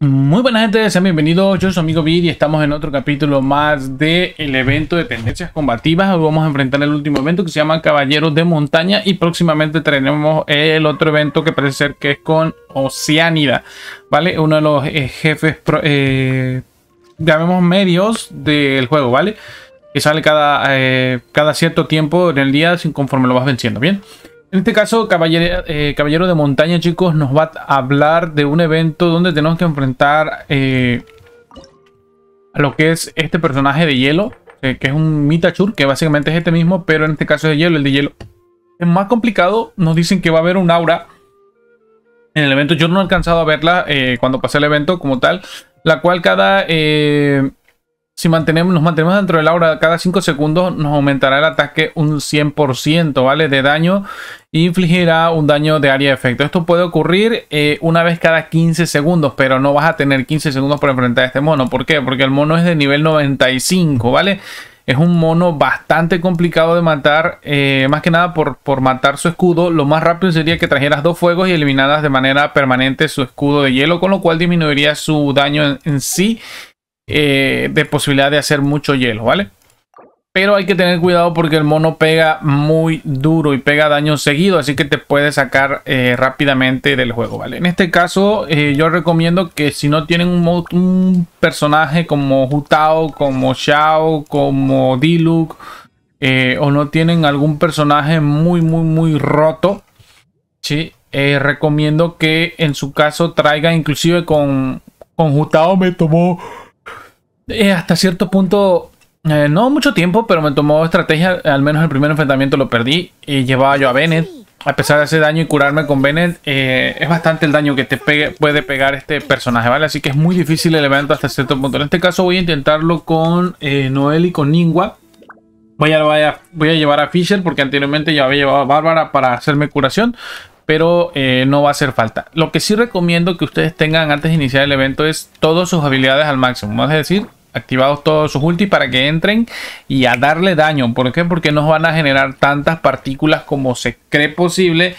Muy buena gente, sean bienvenidos, yo soy amigo Vid y estamos en otro capítulo más del el evento de tendencias combativas. Hoy vamos a enfrentar el último evento que se llama Caballeros de Montaña y próximamente tenemos el otro evento que parece ser que es con Oceánida, ¿vale? Uno de los eh, jefes, eh, llamemos medios del juego, ¿vale? Que sale cada, eh, cada cierto tiempo en el día conforme lo vas venciendo, ¿bien? En este caso, eh, Caballero, de Montaña, chicos, nos va a hablar de un evento donde tenemos que enfrentar eh, a lo que es este personaje de hielo, que es un Mitachur, que básicamente es este mismo, pero en este caso es de hielo, el de hielo. Es más complicado, nos dicen que va a haber un aura en el evento. Yo no he alcanzado a verla eh, cuando pasé el evento como tal, la cual cada si mantenemos, nos mantenemos dentro del aura cada 5 segundos, nos aumentará el ataque un 100%, ¿vale? De daño e infligirá un daño de área de efecto. Esto puede ocurrir eh, una vez cada 15 segundos, pero no vas a tener 15 segundos para enfrentar a este mono. ¿Por qué? Porque el mono es de nivel 95, ¿vale? Es un mono bastante complicado de matar, eh, más que nada por, por matar su escudo. Lo más rápido sería que trajeras dos fuegos y eliminaras de manera permanente su escudo de hielo, con lo cual disminuiría su daño en sí eh, de posibilidad de hacer mucho hielo, ¿vale? Pero hay que tener cuidado porque el mono pega muy duro y pega daño seguido, así que te puede sacar eh, rápidamente del juego, ¿vale? En este caso, eh, yo recomiendo que si no tienen un, personaje como Hutao, como Xiao, como Diluc, o no tienen algún personaje muy, muy, muy roto, ¿sí? recomiendo que en su caso traiga inclusive con, con Hutao me tomó eh, hasta cierto punto, eh, no mucho tiempo, pero me tomó estrategia. Al menos el primer enfrentamiento lo perdí. Y llevaba yo a Bennett. A pesar de ese daño y curarme con Bennett, eh, es bastante el daño que te puede pegar este personaje, ¿vale? Así que es muy difícil el evento hasta cierto punto. En este caso voy a intentarlo con Noel y con Ningua. Voy a, voy, voy a llevar a Fisher porque anteriormente ya había llevado a Bárbara para hacerme curación pero no va a hacer falta. Lo que sí recomiendo que ustedes tengan antes de iniciar el evento es todas sus habilidades al máximo. Es decir, activados todos sus ulti para que entren y a darle daño. ¿Por qué? Porque nos van a generar tantas partículas como se cree posible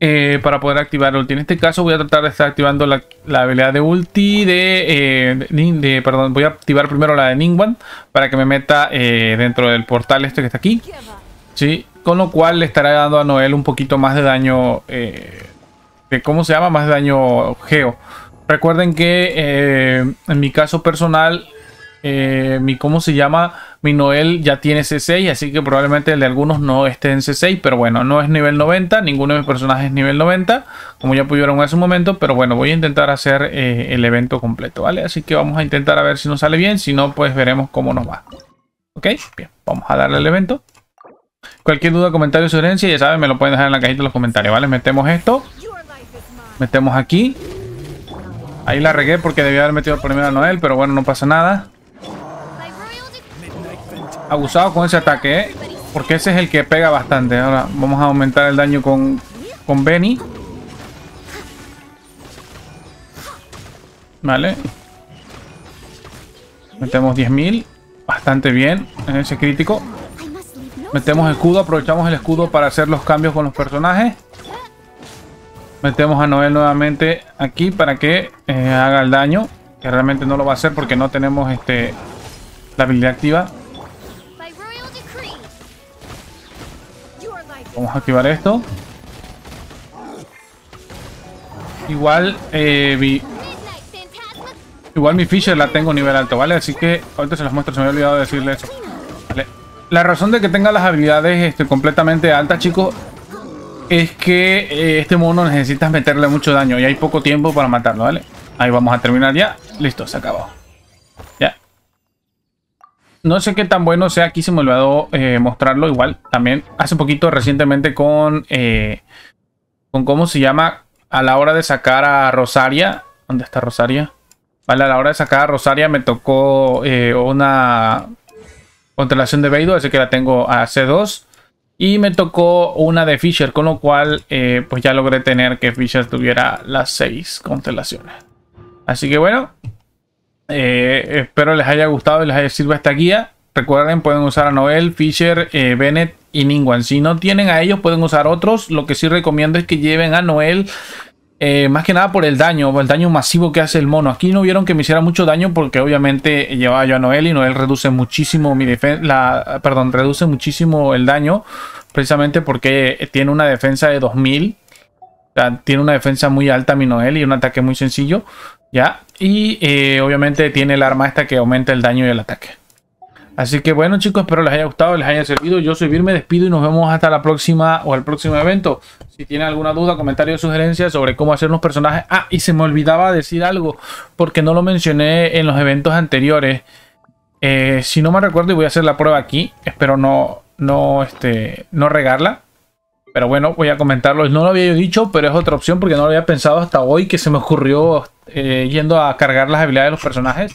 eh, para poder activar ulti. En este caso voy a tratar de estar activando la, habilidad de ulti eh, de, Perdón, voy a activar primero la de Ningwan para que me meta eh, dentro del portal este que está aquí. Sí, con lo cual le estará dando a Noel un poquito más de daño... ¿Cómo se llama? Más de daño geo. Recuerden que en mi caso personal eh, mi, ¿cómo se llama? Mi Noel ya tiene C6, así que probablemente el de algunos no esté en C6, pero bueno, no es nivel 90, ninguno de mis personajes es nivel 90, como ya pudieron en ese momento, pero bueno, voy a intentar hacer eh, el evento completo, ¿vale? Así que vamos a intentar a ver si nos sale bien, si no, pues veremos cómo nos va. ¿Ok? Bien, vamos a darle el evento. Cualquier duda, comentario sugerencia, ya saben, me lo pueden dejar en la cajita de los comentarios, ¿vale? Metemos esto. Metemos aquí. Ahí la regué porque debía haber metido primero a Noel, pero bueno, no pasa nada abusado con ese ataque, ¿eh? Porque ese es el que pega bastante. Ahora vamos a aumentar el daño con, con Benny. Vale. Metemos 10.000. Bastante bien en ese crítico. Metemos escudo. Aprovechamos el escudo para hacer los cambios con los personajes. Metemos a Noel nuevamente aquí para que eh, haga el daño. Que realmente no lo va a hacer porque no tenemos este la habilidad activa. Vamos a activar esto. Igual, eh, igual mi Fisher la tengo a nivel alto, ¿vale? Así que ahorita se los muestro, se me había olvidado decirle eso. La razón de que tenga las habilidades este, completamente altas, chicos, es que eh, este mono necesitas meterle mucho daño y hay poco tiempo para matarlo, ¿vale? Ahí vamos a terminar ya. Listo, se acabó. Ya. No sé qué tan bueno sea, aquí se me olvidó eh, mostrarlo igual. También hace poquito recientemente con, eh, con cómo se llama a la hora de sacar a Rosaria. ¿Dónde está Rosaria? Vale, a la hora de sacar a Rosaria me tocó eh, una constelación de Beidou, así que la tengo a C2. Y me tocó una de Fisher, con lo cual pues ya logré tener que Fisher tuviera las 6 constelaciones. Así que bueno, eh, espero les haya gustado y les haya sirva esta guía. Recuerden, pueden usar a Noel, Fisher, eh, Bennett y Ningwan. Si no tienen a ellos, pueden usar otros. Lo que sí recomiendo es que lleven a Noel Eh, más que nada por el daño, el daño masivo que hace el mono. Aquí no vieron que me hiciera mucho daño porque obviamente llevaba yo a Noel y Noel reduce muchísimo mi defensa, perdón, reduce muchísimo el daño precisamente porque tiene una defensa de 2000. O tiene una defensa muy alta mi Noel y un ataque muy sencillo, ¿ya? Y eh, obviamente tiene el arma esta que aumenta el daño y el ataque. Así que bueno chicos, espero les haya gustado, les haya servido. Yo soy Vir, me despido y nos vemos hasta la próxima o el próximo evento. Si tienen alguna duda, comentario o sugerencia sobre cómo hacer los personajes. Ah, y se me olvidaba decir algo, porque no lo mencioné en los eventos anteriores. Eh, si no me recuerdo, y voy a hacer la prueba aquí. Espero no, no, este, no regarla. Pero bueno, voy a comentarlo. No lo había dicho, pero es otra opción porque no lo había pensado hasta hoy que se me ocurrió eh, yendo a cargar las habilidades de los personajes.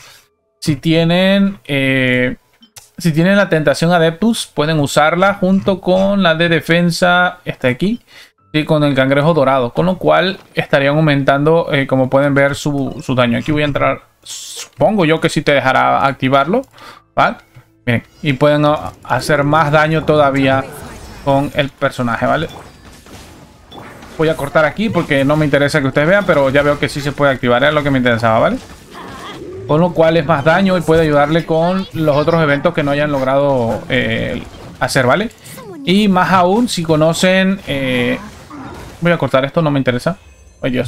Si tienen... Eh, si tienen la tentación Adeptus, pueden usarla junto con la de defensa, está aquí, y con el cangrejo dorado, con lo cual estarían aumentando, eh, como pueden ver, su, daño. Aquí voy a entrar, supongo yo que sí te dejará activarlo, ¿vale? Miren, y pueden hacer más daño todavía el personaje, ¿vale? Voy a cortar aquí porque no me interesa que ustedes vean, pero ya veo que sí se puede activar, es lo que me interesaba, ¿vale? Con lo cual es más daño y puede ayudarle con los otros eventos que no hayan logrado eh, hacer, ¿vale? Y más aún, si conocen... Eh, voy a cortar esto, no me interesa. Ay.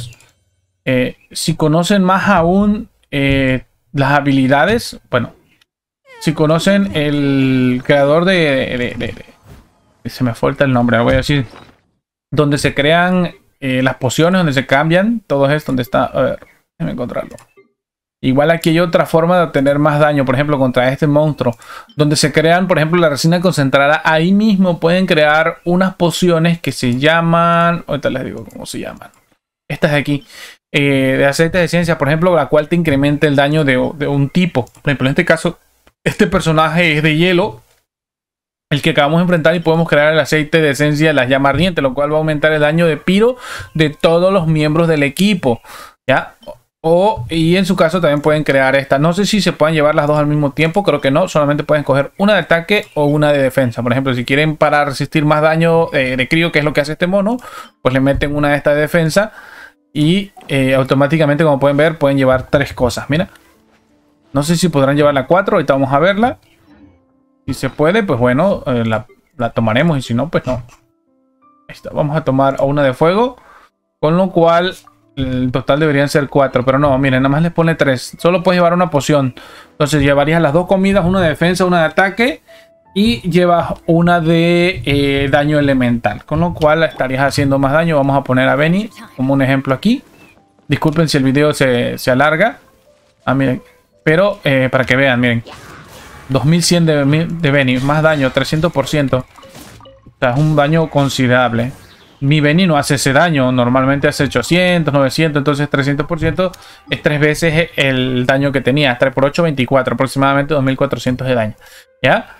Eh, si conocen más aún las habilidades, bueno, si conocen el creador de, se me falta el nombre, voy a decir, donde se crean las pociones, donde se cambian, todo esto, donde está, a ver, encontrarlo. Igual aquí hay otra forma de obtener más daño, por ejemplo, contra este monstruo. Donde se crean, por ejemplo, la resina concentrada. Ahí mismo pueden crear unas pociones que se llaman... Ahorita les digo cómo se llaman. Estas de aquí. Eh, de aceite de ciencia, por ejemplo, la cual te incrementa el daño de, un tipo. Por ejemplo, en este caso, este personaje es de hielo. El que acabamos de enfrentar y podemos crear el aceite de esencia de las llamas ardientes, lo cual va a aumentar el daño de piro de todos los miembros del equipo. ¿Ya? O, y en su caso también pueden crear esta. No sé si se pueden llevar las dos al mismo tiempo, creo que no. Solamente pueden coger una de ataque o una de defensa. Por ejemplo, si quieren para resistir más daño eh, de crío, que es lo que hace este mono, pues le meten una de esta de defensa. Y eh, automáticamente, como pueden ver, pueden llevar tres cosas. Mira. No sé si podrán llevar la cuatro, ahorita vamos a verla. Si se puede, pues bueno, eh, la, la, tomaremos. Y si no, pues no. Vamos a tomar una de fuego. Con lo cual el total deberían ser cuatro, pero no, miren, nada más les pone tres. Solo puedes llevar una poción. Entonces llevarías las dos comidas, una de defensa, una de ataque. Y llevas una de eh, daño elemental. Con lo cual estarías haciendo más daño. Vamos a poner a Benny como un ejemplo aquí. Disculpen si el video se, alarga. Ah. Pero eh, para que vean, miren. 2100 de, de Benny. Más daño, 300%. O sea, es un daño considerable mi Benny no hace ese daño. Normalmente hace 800, 900, entonces 300% es tres veces el daño que tenía. 3 por 8, 24, aproximadamente 2400 de daño. ¿Ya?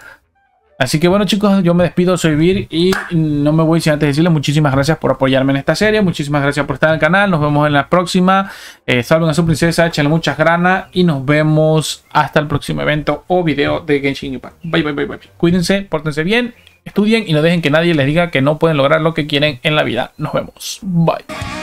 Así que bueno chicos, yo me despido, soy Vir y no me voy sin antes decirles muchísimas gracias por apoyarme en esta serie, muchísimas gracias por estar en el canal, nos vemos en la próxima, eh, salven a su princesa, échenle muchas ganas y nos vemos hasta el próximo evento o video de Genshin Impact. Bye bye bye bye, cuídense, pórtense bien Estudien y no dejen que nadie les diga que no pueden lograr lo que quieren en la vida. Nos vemos. Bye.